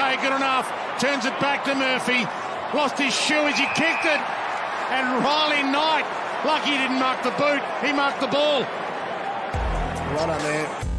taken enough. Turns it back to Murphy. Lost his shoe as he kicked it. And Riley Knight, lucky he didn't mark the boot. He marked the ball. Right on there.